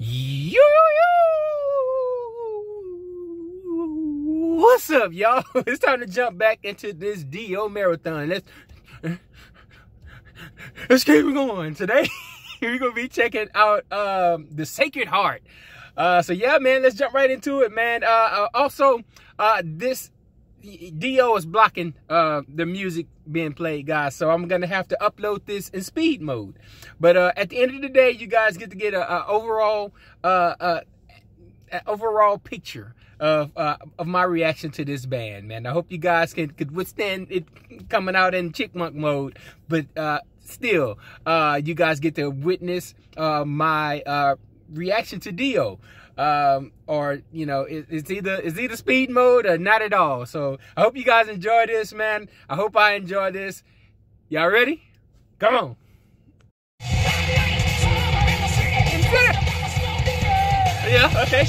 Yo, What's up, y'all? It's time to jump back into this Dio marathon. Let's let's keep going. Today, we're gonna be checking out um, the Sacred Heart. Uh, so yeah, man, let's jump right into it, man. Uh, uh, also, uh, this Dio is blocking uh, the music being played, guys. So I'm gonna have to upload this in speed mode. But uh, at the end of the day, you guys get to get a, a overall uh, uh, overall picture of uh, of my reaction to this band, man. I hope you guys can could withstand it coming out in chickmunk mode, but uh, still, you guys get to witness my reaction to Dio um, or you know, it, it's either it's either speed mode or not at all. So I hope you guys enjoy this, man. I hope I enjoy this. Y'all ready? Come on. Yeah. Okay.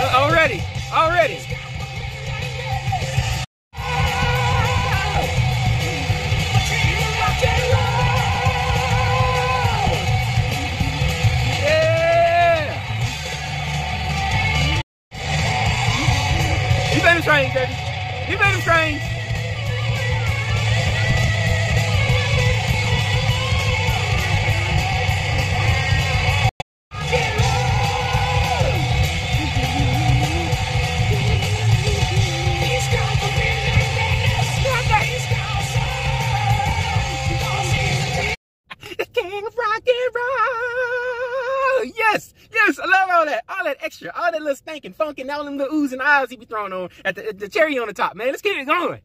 Uh, already. Already. Trains, baby. You made him trains. All that little stinking, funky, and all them little oohs and ahs he be throwing on at the, the cherry on the top, man. Let's keep it going.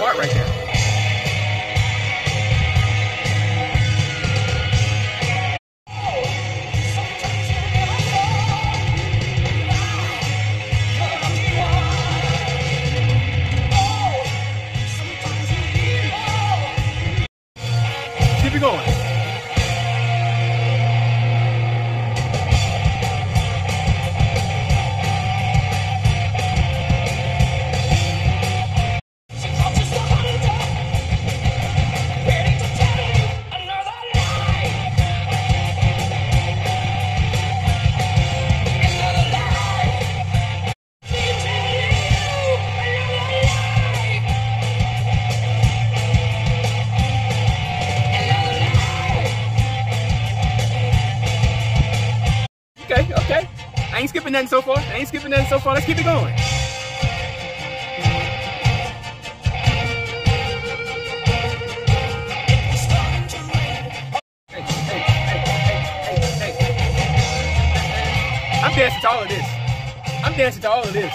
Right there. Keep it going. Skipping nothing so far. I ain't skipping nothing so far. Let's keep it going. I'm dancing to all of this. I'm dancing to all of this.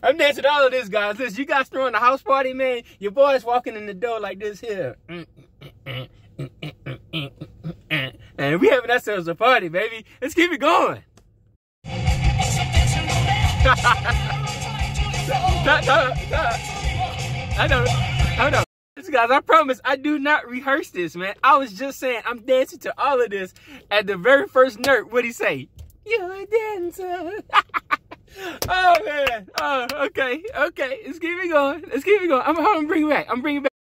I'm dancing to all of this, guys. Listen, you guys throwing a house party, man. Your boy's walking in the door like this here. Mm, mm, mm, And we having ourselves a party, baby. Let's keep it going. I know, I know. Guys, I promise I do not rehearse this, man. I was just saying I'm dancing to all of this at the very first nerd. What'd he say? You're a dancer. oh man. Oh, okay, okay. Let's keep it going. Let's keep it going. I'm, I'm gonna bring it back. I'm bringing it back.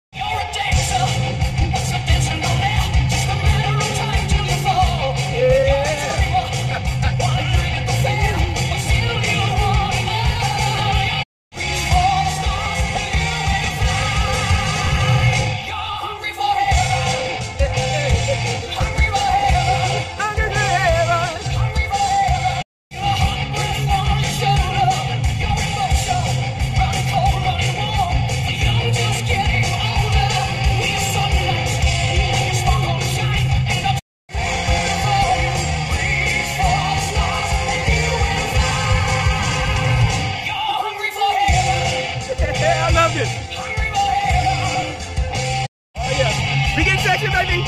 Baby.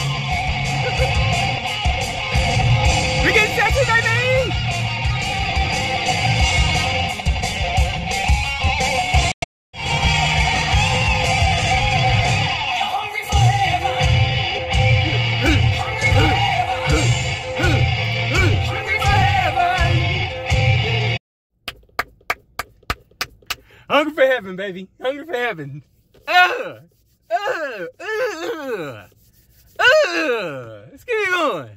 We getting sexy, baby. Hungry for heaven, baby. Hungry for heaven. Uh, uh, uh, uh. Let's get it going.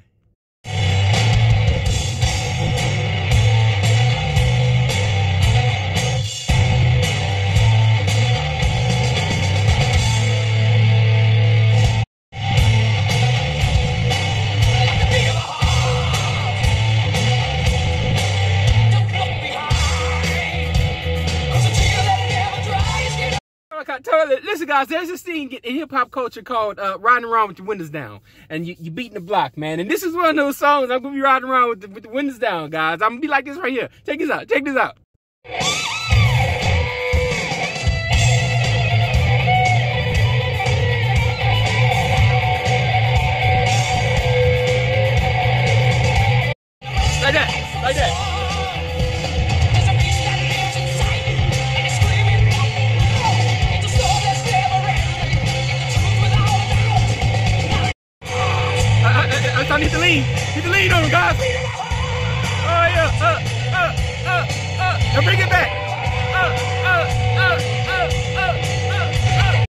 Guys, there's this thing in hip hop culture called uh, riding around with your windows down, and you you beating the block, man. And this is one of those songs I'm gonna be riding around with the, with the windows down, guys. I'm gonna be like this right here. Check this out. Check this out. Like that. Like that. To on guys. Oh, yeah. Uh, uh, uh, uh. Now bring it back. Uh, uh, uh, uh, uh, uh.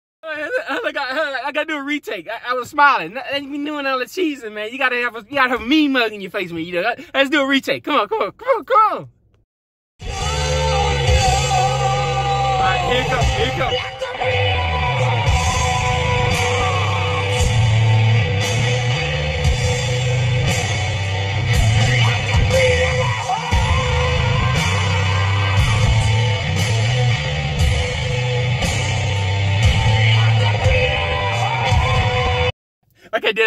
I, gotta do a retake. I, I was smiling. I ain't been doing all the cheesing, man. You gotta have a, you gotta have a mean mug in your face when you do that. Let's do a retake. Come on, come on, come on, come on. All right, here it comes, here it comes.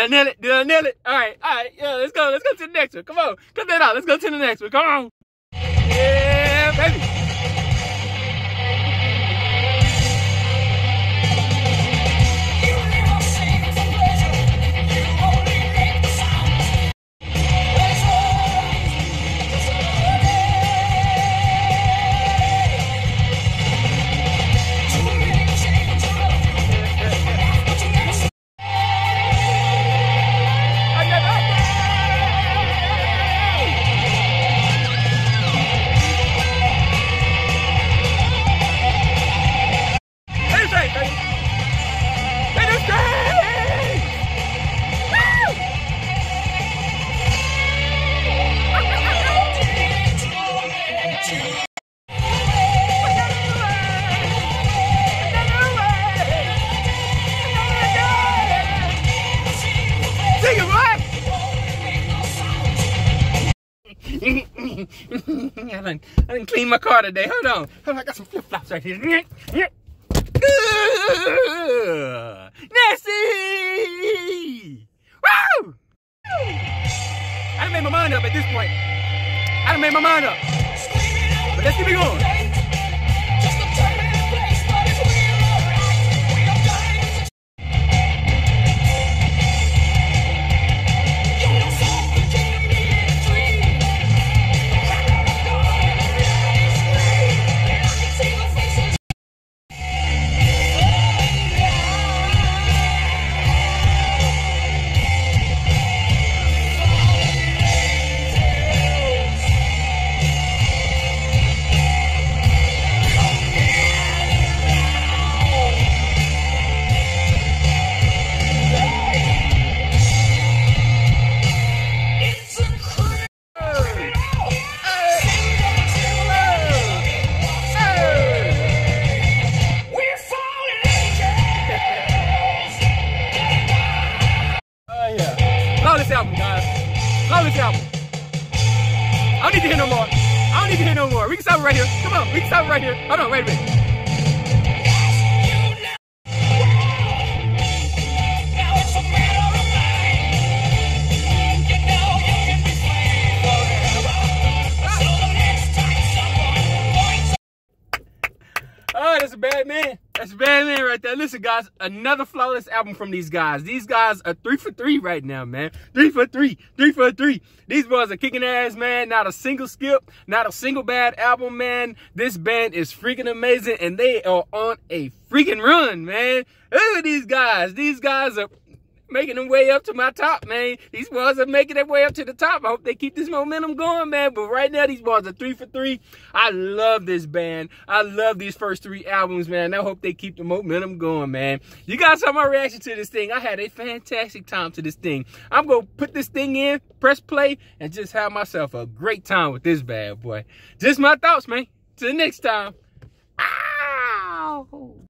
I nail it? Did I nail it? All right, all right, yeah, let's go. Let's go to the next one. Come on, cut that out. Let's go to the next one. Come on. Yeah, baby. I done, I done clean my car today. Hold on. Hold on, I got some flip flops right here. Nasty! Woo! I done made my mind up at this point. I done made my mind up. But let's keep it going. Here. Hold on, wait a minute. Listen. guys, another flawless album from these guys. These guys are three for three right now, man. Three for three, three for three. These boys are kicking ass, man. Not a single skip, not a single bad album, man. This band is freaking amazing, and they are on a freaking run, man. Look at these guys. These guys are making their way up to my top, man. These boys are making their way up to the top. I hope they keep this momentum going, man. But right now, these boys are three for three. I love this band. I love these first three albums, man. I hope they keep the momentum going, man. You guys saw my reaction to this thing. I had a fantastic time to this thing. I'm going to put this thing in, press play, and just have myself a great time with this bad boy. Just my thoughts, man. Till next time. Ow!